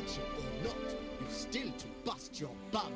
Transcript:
witcher or not, you've still to bust your bum.